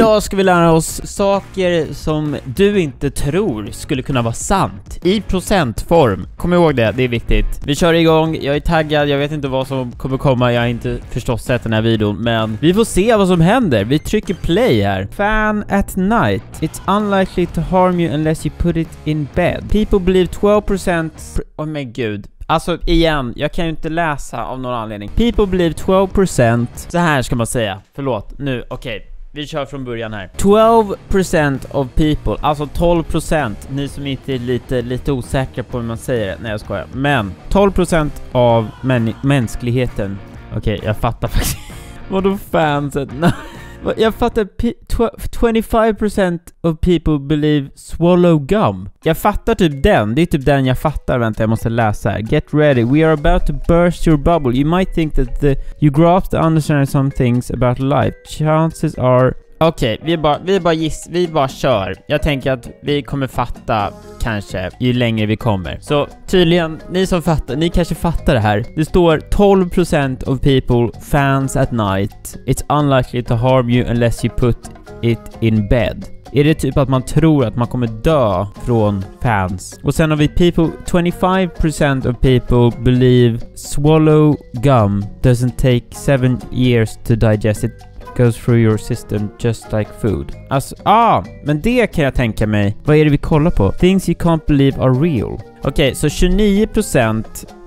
Idag ska vi lära oss saker som du inte tror skulle kunna vara sant, i procentform. Kom ihåg det, det är viktigt. Vi kör igång, jag är taggad, jag vet inte vad som kommer komma, jag har inte förstås sett den här videon, men vi får se vad som händer. Vi trycker play här. Fan at night. It's unlikely to harm you unless you put it in bed. People believe 12% Åh oh, men gud. Alltså igen, jag kan ju inte läsa av någon anledning. People believe 12% Så här ska man säga, förlåt, nu, okej okay. Vi kör från början här. 12% of people, alltså 12%, ni som inte är lite, lite osäkra på hur man säger det, nej jag skojar. Men 12% av män mänskligheten, okej okay, jag fattar faktiskt Vadå fanset? Jag fattar, 25% of people believe swallow gum. Jag fattar typ den, det är typ den jag fattar, vänta jag måste läsa här. Get ready, we are about to burst your bubble. You might think that the, you grasp the understanding some things about life. Chances are Okej, okay, vi bara, vi bara giss, vi bara kör. Jag tänker att vi kommer fatta kanske ju längre vi kommer. Så tydligen, ni som fattar, ni kanske fattar det här. Det står 12% of people fans at night. It's unlikely to harm you unless you put it in bed. Är det typ att man tror att man kommer dö från fans? Och sen har vi people, 25% of people believe swallow gum doesn't take 7 years to digest it goes through your system just like food. Alltså, ah, men det kan jag tänka mig. Vad är det vi kollar på? Things you can't believe are real. Okej, okay, så 29%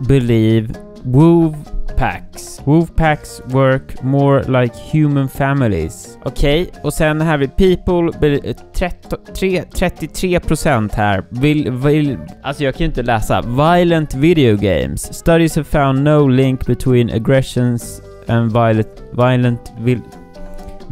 believe Wove packs. Wove packs work more like human families. Okej, okay, och sen här vi people, 33% här vill, vill, alltså jag kan ju inte läsa. Violent video games. Studies have found no link between aggressions and violent, violent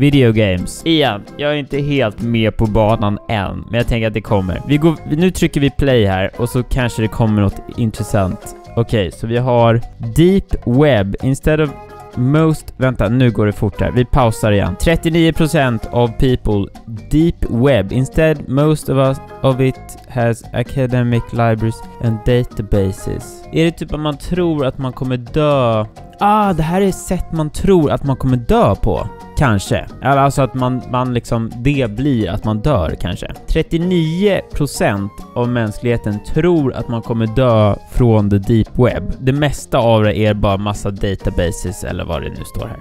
Video games. Igen, jag är inte helt med på banan än, men jag tänker att det kommer. Vi går, nu trycker vi play här och så kanske det kommer något intressant. Okej, okay, så vi har Deep Web. Instead of most... Vänta, nu går det fort här. Vi pausar igen. 39% of people deep web. Instead, most of us of it has academic libraries and databases. Är det typ att man tror att man kommer dö? Ah, det här är sätt man tror att man kommer dö på. Kanske. Alltså att man, man liksom, det blir att man dör kanske. 39% av mänskligheten tror att man kommer dö från the deep web. Det mesta av det är bara massa databases eller vad det nu står här.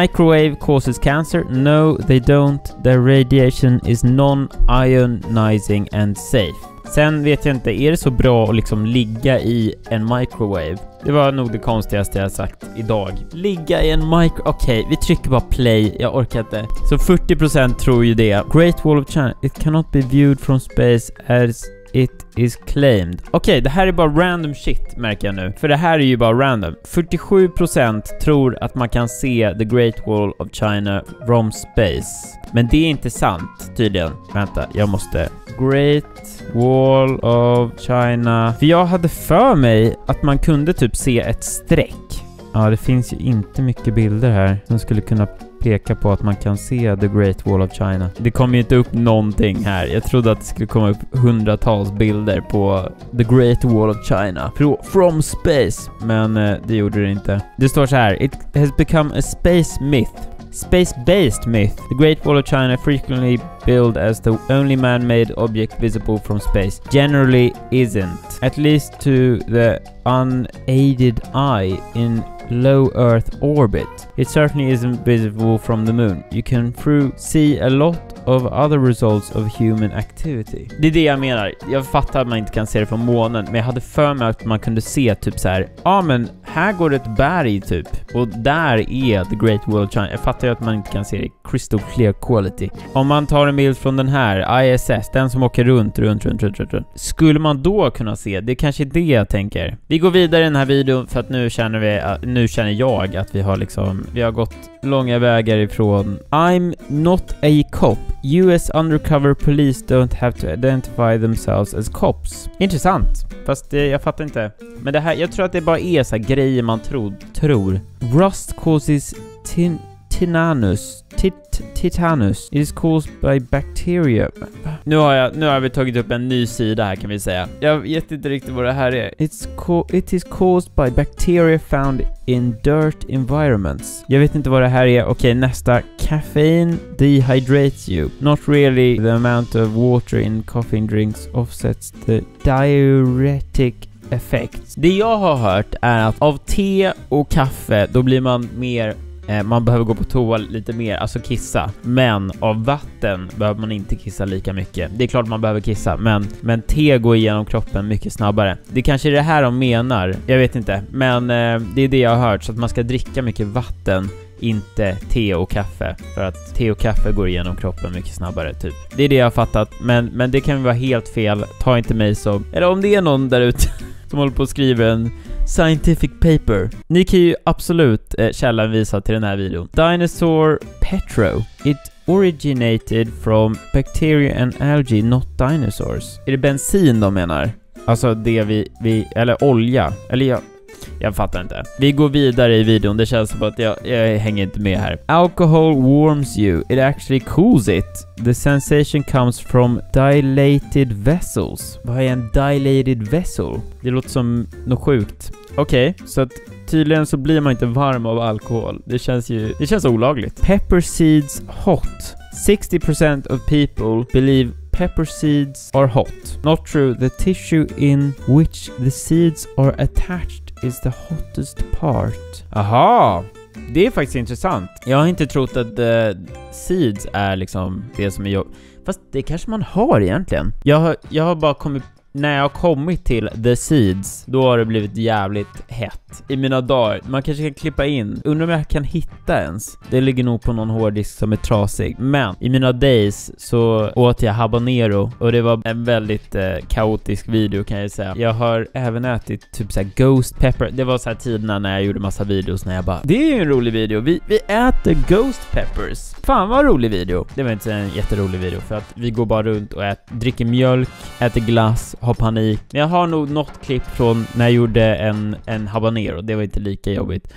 Microwave causes cancer? No, they don't. The radiation is non-ionizing and safe. Sen vet jag inte, är det så bra att liksom ligga i en microwave? Det var nog det konstigaste jag sagt idag. Ligga i en micro... Okej, okay, vi trycker bara play. Jag orkar inte. Så 40% tror ju det. Great Wall of China. It cannot be viewed from space as it is claimed. Okej, okay, det här är bara random shit märker jag nu. För det här är ju bara random. 47% tror att man kan se the Great Wall of China from space. Men det är inte sant tydligen. Vänta, jag måste... Great Wall of China. För jag hade för mig att man kunde typ se ett streck. Ja, det finns ju inte mycket bilder här som skulle kunna peka på att man kan se The Great Wall of China. Det kommer ju inte upp någonting här. Jag trodde att det skulle komma upp hundratals bilder på The Great Wall of China from space, men eh, det gjorde det inte. Det står så här: It has become a space myth Space-based myth. The Great Wall of China, frequently billed as the only man-made object visible from space, generally isn't. At least to the unaided eye in low Earth orbit. It certainly isn't visible from the moon. You can through see a lot of other results of human activity. Det är det jag menar. Jag fattar att man inte kan se det från månen, men jag hade för mig att man kunde se typ så här. ja ah, men här går ett berg typ, och där är the Great Wall of China. Jag fattar ju att man inte kan se det crystal clear quality. Om man tar en bild från den här, ISS, den som åker runt, runt, runt, runt, runt, runt. Skulle man då kunna se? Det är kanske är det jag tänker. Vi går vidare i den här videon för att nu känner vi, nu känner jag att vi har liksom, vi har gått långa vägar ifrån I'm not a cop. US undercover police don't have to identify themselves as cops. Intressant. Fast det, jag fattar inte. Men det här, jag tror att det bara är så grejer man tror, tror. Rust causes tin, tinanus. Tit, titanus. It is caused by bacteria. Nu har, jag, nu har vi tagit upp en ny sida här kan vi säga. Jag vet inte riktigt vad det här är. It's it is caused by bacteria found in dirt environments. Jag vet inte vad det här är. Okej, nästa. Caffeine dehydrates you. Not really the amount of water in coffee drinks offsets the diuretic effect. Det jag har hört är att av te och kaffe, då blir man mer Eh, man behöver gå på toa lite mer, alltså kissa. Men av vatten behöver man inte kissa lika mycket. Det är klart man behöver kissa, men, men te går igenom kroppen mycket snabbare. Det kanske är det här de menar, jag vet inte. Men eh, det är det jag har hört, så att man ska dricka mycket vatten inte te och kaffe, för att te och kaffe går igenom kroppen mycket snabbare, typ. Det är det jag har fattat, men, men det kan vara helt fel. Ta inte mig som... Eller om det är någon där ute som håller på och skriver en scientific paper. Ni kan ju absolut eh, källanvisa till den här videon. Dinosaur Petro. It originated from bacteria and algae, not dinosaurs. Är det bensin de menar? Alltså det vi, vi eller olja, eller ja, jag fattar inte. Vi går vidare i videon, det känns som att jag, jag hänger inte med här. Alcohol warms you, it actually cools it. The sensation comes from dilated vessels. Vad är en dilated vessel? Det låter som något sjukt. Okej, okay, så att tydligen så blir man inte varm av alkohol. Det känns ju, det känns olagligt. Pepper seeds hot. 60% of people believe pepper seeds are hot. Not true. The tissue in which the seeds are attached is the hottest part. Aha! Det är faktiskt intressant. Jag har inte trott att uh, seeds är liksom det som är jobb... Fast det kanske man har egentligen. Jag har, jag har bara kommit när jag har kommit till The Seeds, då har det blivit jävligt hett i mina dagar. Man kanske kan klippa in, undrar om jag kan hitta ens. Det ligger nog på någon hårddisk som är trasig. Men i mina days så åt jag habanero och det var en väldigt eh, kaotisk video kan jag säga. Jag har även ätit typ såhär Ghost Pepper. Det var såhär tiderna när jag gjorde massa videos när jag bara Det är ju en rolig video, vi, vi äter Ghost Peppers. Fan vad rolig video. Det var inte en jätterolig video för att vi går bara runt och äter, dricker mjölk, äter glass, har panik. Men jag har nog något klipp från när jag gjorde en, en habanero, det var inte lika jobbigt.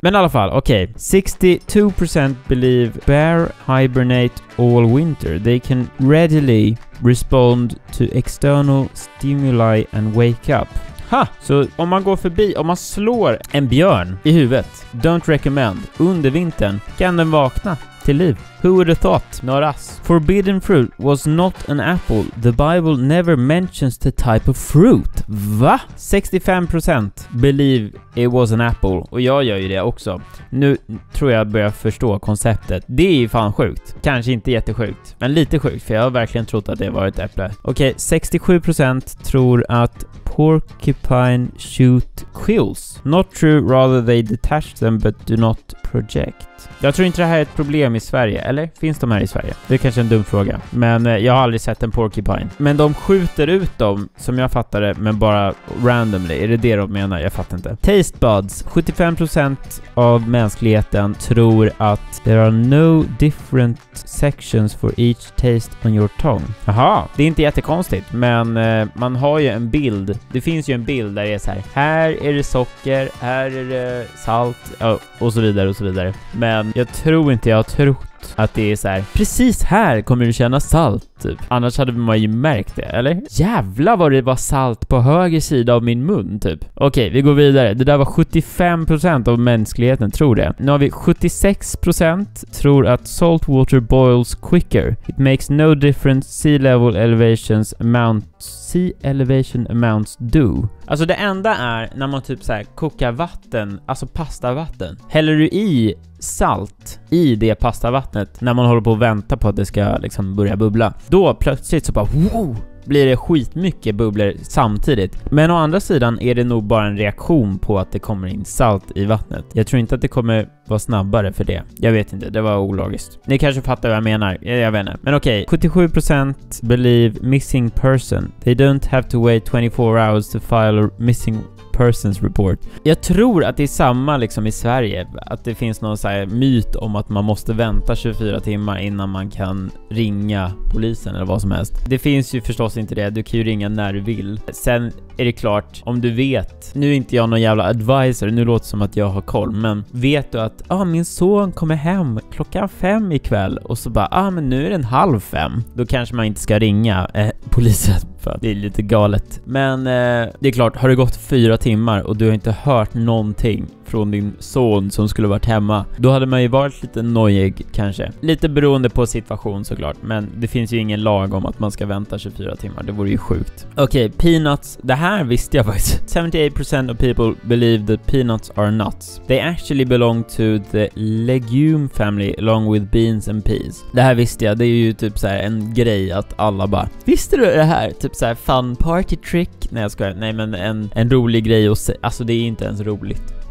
Men i alla fall, okej. Okay. 62% believe bear hibernate all winter. They can readily respond to external stimuli and wake up. Ha! Så om man går förbi, om man slår en björn i huvudet, don't recommend, under vintern kan den vakna till liv. Who would have thought? Not us. Forbidden fruit was not an apple. The Bible never mentions the type of fruit. Va? 65% believe it was an apple. Och jag gör ju det också. Nu tror jag börjar förstå konceptet. Det är ju fan sjukt. Kanske inte jättesjukt, men lite sjukt för jag har verkligen trott att det var ett äpple. Okej, okay, 67% tror att porcupine shoot quills. Not true, rather they detach them but do not project. Jag tror inte det här är ett problem i Sverige, eller? Finns de här i Sverige? Det är kanske en dum fråga, men eh, jag har aldrig sett en porcupine. Men de skjuter ut dem, som jag fattar det, men bara randomly. Är det det de menar? Jag fattar inte. Taste buds. 75% av mänskligheten tror att there are no different sections for each taste on your tongue. Jaha, det är inte jättekonstigt, men eh, man har ju en bild. Det finns ju en bild där det är så här. Här är det socker, här är det salt och så vidare och så vidare. Men jag tror inte jag har trott att det är så här, precis här kommer du känna salt, typ. Annars hade man ju märkt det, eller? Jävlar vad det var salt på höger sida av min mun, typ. Okej, vi går vidare. Det där var 75% av mänskligheten tror det. Nu har vi 76% tror att salt water boils quicker. It makes no difference sea level elevations amount sea elevation amounts do. Alltså det enda är när man typ så här kokar vatten, alltså pastavatten. Häller du i salt i det pastavattnet när man håller på att vänta på att det ska liksom börja bubbla. Då plötsligt så bara wow, blir det skitmycket bubblor samtidigt. Men å andra sidan är det nog bara en reaktion på att det kommer in salt i vattnet. Jag tror inte att det kommer vara snabbare för det. Jag vet inte, det var ologiskt. Ni kanske fattar vad jag menar, jag vet inte. Men okej, okay. 77% believe missing person. They don't have to wait 24 hours to file a missing persons report. Jag tror att det är samma liksom i Sverige, att det finns någon så här myt om att man måste vänta 24 timmar innan man kan ringa polisen eller vad som helst. Det finns ju förstås inte det, du kan ju ringa när du vill. Sen är det klart, om du vet, nu är inte jag någon jävla advisor, nu låter det som att jag har koll, men vet du att ah, min son kommer hem klockan fem ikväll och så bara ah, men nu är den halv fem, då kanske man inte ska ringa eh, polisen för att det är lite galet. Men eh, det är klart, har det gått fyra timmar och du har inte hört någonting från din son som skulle varit hemma, då hade man ju varit lite nojig kanske. Lite beroende på situation såklart, men det finns ju ingen lag om att man ska vänta 24 timmar, det vore ju sjukt. Okej, okay, peanuts, det här visste jag faktiskt. 78% of people believe that peanuts are nuts. They actually belong to the legume family along with beans and peas. Det här visste jag, det är ju typ så en grej att alla bara Visste du det här? Typ så fun party trick? Nej jag skojar, nej men en, en rolig grej att säga. alltså det är inte ens roligt.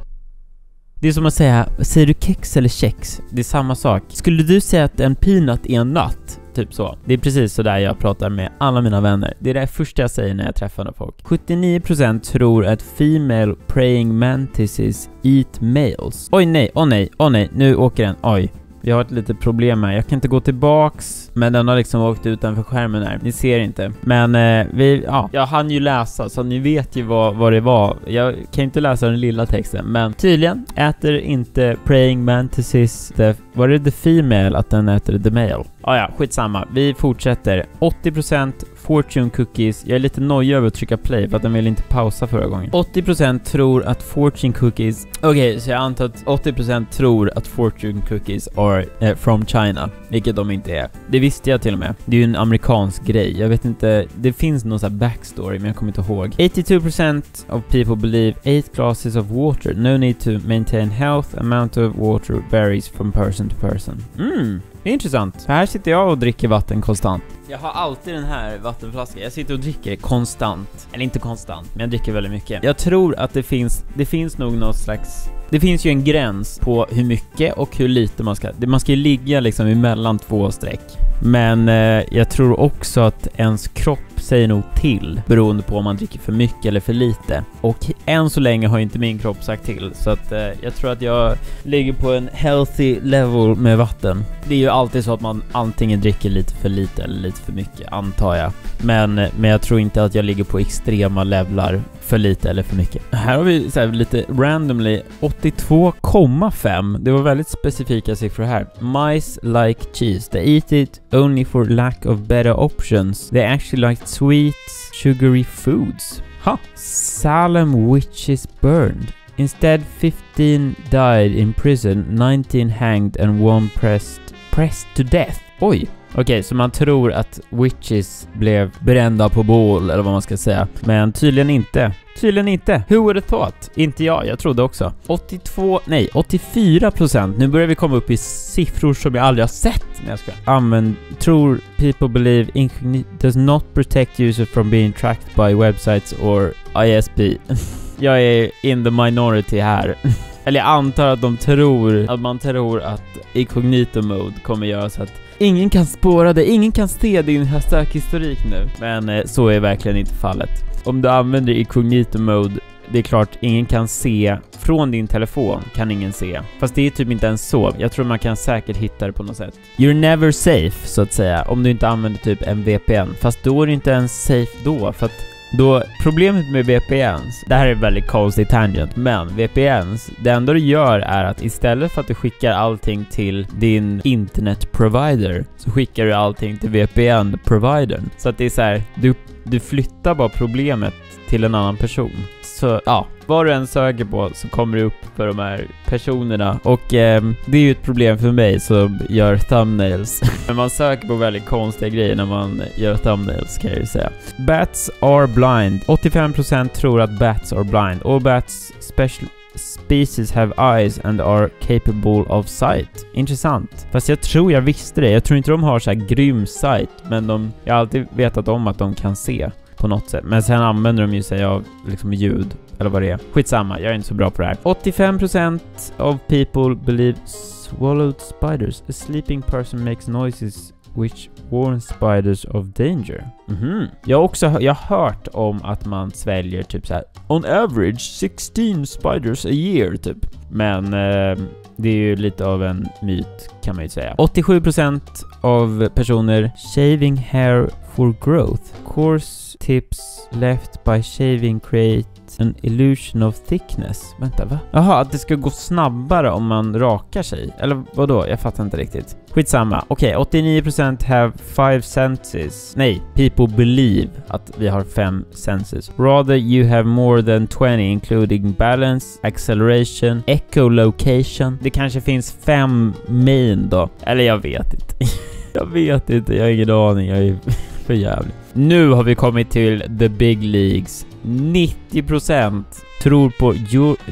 Det är som att säga, säger du kex eller kex? Det är samma sak. Skulle du säga att en peanut är en nöt? Typ så. Det är precis så där jag pratar med alla mina vänner. Det är det första jag säger när jag träffar folk. 79% tror att female praying mantises eat males. Oj nej, åh oh, nej, åh oh, nej, nu åker den. Oj. Vi har ett litet problem här. Jag kan inte gå tillbaks, men den har liksom åkt utanför skärmen här. Ni ser inte. Men eh, vi, ja, jag hann ju läsa, så ni vet ju vad, vad det var. Jag kan inte läsa den lilla texten, men tydligen äter inte praying mantises eh, the, var det the female att den äter the male? Ah, ja, skitsamma. Vi fortsätter. 80% Fortune Cookies. Jag är lite nojig över att trycka play för att den vill inte pausa förra gången. 80% tror att Fortune Cookies... Okej, okay, så jag antar att 80% tror att Fortune Cookies are eh, from China, vilket de inte är. Det visste jag till och med. Det är ju en amerikansk grej. Jag vet inte, det finns någon sån här backstory, men jag kommer inte ihåg. 82% of people believe 8 glasses of water. No need to maintain health. Amount of water varies from person to person. Mm, det är intressant. För här sitter jag och dricker vatten konstant. Jag har alltid den här vattenflaskan. Jag sitter och dricker konstant. Eller inte konstant, men jag dricker väldigt mycket. Jag tror att det finns, det finns nog något slags det finns ju en gräns på hur mycket och hur lite man ska... Man ska ju ligga liksom emellan två streck. Men eh, jag tror också att ens kropp säger nog till beroende på om man dricker för mycket eller för lite. Och än så länge har inte min kropp sagt till, så att eh, jag tror att jag ligger på en healthy level med vatten. Det är ju alltid så att man antingen dricker lite för lite eller lite för mycket, antar jag. Men, men jag tror inte att jag ligger på extrema levlar för lite eller för mycket. Här har vi så här, lite randomly 82,5. Det var väldigt specifika siffror här. Mice like cheese. They eat it only for lack of better options. They actually like sweet, sugary foods. Ha! Salem witches burned. Instead 15 died in prison, 19 hanged and one pressed, pressed to death. Oj! Okej, okay, så man tror att witches blev brända på bål, eller vad man ska säga. Men tydligen inte. Tydligen inte. Who would have thought? Inte jag, jag trodde också. 82, nej 84 procent. Nu börjar vi komma upp i siffror som jag aldrig har sett. Nej jag ska använd, tror people believe incognito does not protect users from being tracked by websites or ISP. jag är in the minority här. Eller jag antar att de tror, att man tror att incognito mode kommer göra så att ingen kan spåra dig, ingen kan se din sökhistorik nu. Men eh, så är verkligen inte fallet. Om du använder incognito mode det är klart, ingen kan se från din telefon, kan ingen se. Fast det är typ inte ens så. Jag tror man kan säkert hitta det på något sätt. You're never safe, så att säga, om du inte använder typ en VPN. Fast då är du inte ens safe då, för att då, problemet med VPNs, det här är väldigt konstigt tangent, men VPNs, det enda du gör är att istället för att du skickar allting till din internetprovider så skickar du allting till VPN-providern. Så att det är så här, du, du flyttar bara problemet till en annan person. Så ja, vad du än söker på så kommer det upp för de här personerna och eh, det är ju ett problem för mig som gör thumbnails. Men man söker på väldigt konstiga grejer när man gör thumbnails kan jag ju säga. Bats are blind. 85% tror att bats are blind. Och bats special species have eyes and are capable of sight. Intressant. Fast jag tror jag visste det. Jag tror inte de har så här grym sight, men de, jag har alltid vetat om att de kan se på något sätt. Men sen använder de ju sig av liksom ljud, eller vad det är. Skitsamma, jag är inte så bra på det här. 85% of people believe swallowed spiders. A sleeping person makes noises which warn spiders of danger. Mhm. Jag har också jag har hört om att man sväljer typ så här on average 16 spiders a year typ. Men eh, det är ju lite av en myt kan man ju säga. 87% av personer shaving hair for growth. Course tips left by shaving create an illusion of thickness. Vänta, va? Jaha, att det ska gå snabbare om man rakar sig? Eller vad då? Jag fattar inte riktigt. Skitsamma. Okej, 89% have five senses. Nej, people believe att vi har fem senses. Rather you have more than 20 including balance, acceleration, echolocation. Det kanske finns fem main då. Eller jag vet inte. jag vet inte, jag har ingen aning. Jag är för jävlig. Nu har vi kommit till the big leagues. 90% tror på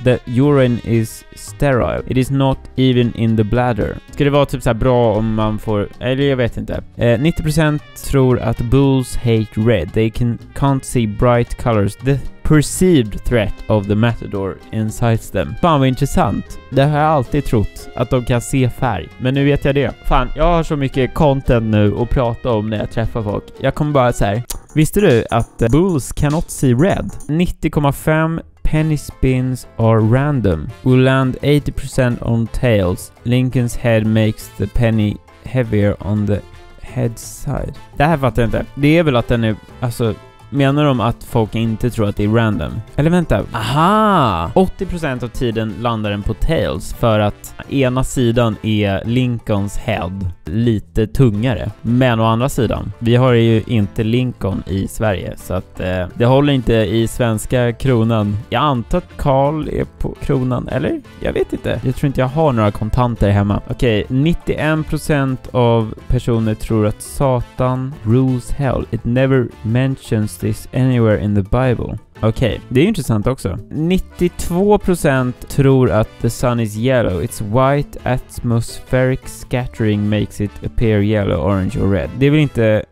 that urine is sterile. It is not even in the bladder. Ska det vara typ så här bra om man får, eller jag vet inte. Eh, 90% tror att bulls hate red. They can, can't see bright colors. The perceived threat of the matador incites them. Fan vad intressant. Det har jag alltid trott, att de kan se färg. Men nu vet jag det. Fan, jag har så mycket content nu att prata om när jag träffar folk. Jag kommer bara så här. Visste du att eh, bulls cannot see red? 90,5 penny spins are random. Will land 80% on tails. Lincoln's head makes the penny heavier on the head side. Det här fattar jag inte. Det är väl att den är, alltså Menar de att folk inte tror att det är random? Eller vänta, aha! 80% av tiden landar den på tails för att ena sidan är Lincolns head lite tungare. Men å andra sidan, vi har ju inte Lincoln i Sverige så att eh, det håller inte i svenska kronan. Jag antar att Karl är på kronan, eller? Jag vet inte. Jag tror inte jag har några kontanter hemma. Okej, 91% av personer tror att Satan rules hell. It never mentions this anywhere in the Bible. Okej, det är intressant också. 92% tror att the sun is yellow. Its white atmospheric scattering makes it appear yellow, orange or red. Det är väl inte...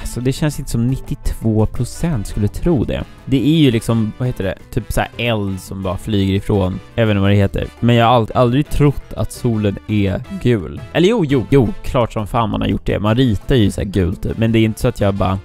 Alltså det känns inte som 92% skulle tro det. Det är ju liksom, vad heter det, typ såhär eld som bara flyger ifrån. Jag vet inte vad det heter. Men jag har ald- aldrig trott att solen är gul. Eller jo, jo, jo, klart som fan man har gjort det. Man ritar ju såhär gult typ. Men det är inte så att jag bara,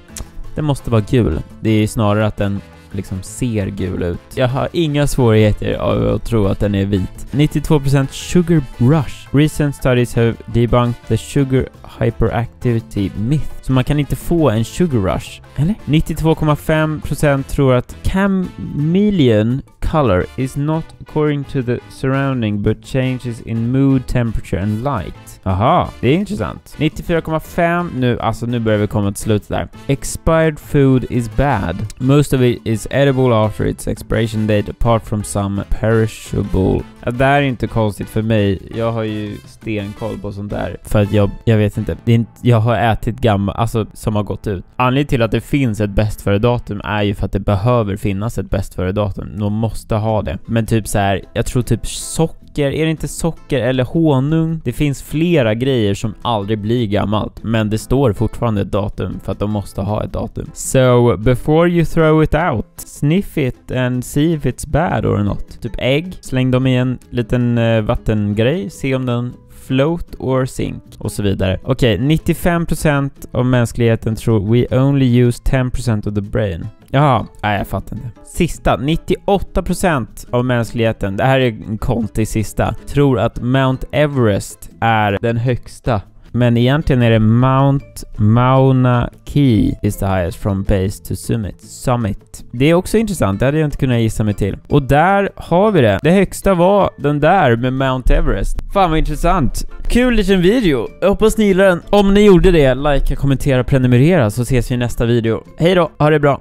den måste vara gul. Det är snarare att den liksom ser gul ut. Jag har inga svårigheter av att tro att den är vit. 92% sugar rush. Recent studies have debunked the sugar hyperactivity myth. Så man kan inte få en sugar rush. Eller? 92,5% tror att chameleon color is not according to the surrounding but changes in mood, temperature and light. Aha, det är intressant. 94,5 nu, alltså nu börjar vi komma till slutet där. Expired food is bad. Most of it is edible after its expiration date apart from some perishable. Ja, det här är inte konstigt för mig. Jag har ju stenkoll på sånt där. För att jag, jag vet inte. Det är inte jag har ätit gammal, alltså som har gått ut. Anledningen till att det finns ett bäst före datum är ju för att det behöver finnas ett bäst före datum. De måste ha det. Men typ så här, jag tror typ socker, är det inte socker eller honung? Det finns flera grejer som aldrig blir gammalt, men det står fortfarande ett datum för att de måste ha ett datum. So, before you throw it out, sniff it and see if it's bad or not. Typ ägg, släng dem i en liten eh, vattengrej, se om den float or sink och så vidare. Okej, 95% av mänskligheten tror we only use 10% of the brain. Jaha, nej jag fattar inte. Sista, 98% av mänskligheten, det här är en konstig sista, tror att Mount Everest är den högsta. Men egentligen är det Mount Mauna Kea is the highest from base to summit. Summit. Det är också intressant, det hade jag inte kunnat gissa mig till. Och där har vi det. Det högsta var den där med Mount Everest. Fan vad intressant. Kul liten video. Jag hoppas ni gillar den. Om ni gjorde det, likea, kommentera, prenumerera så ses vi i nästa video. Hej då, ha det bra.